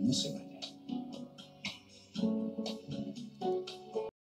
não sei mais.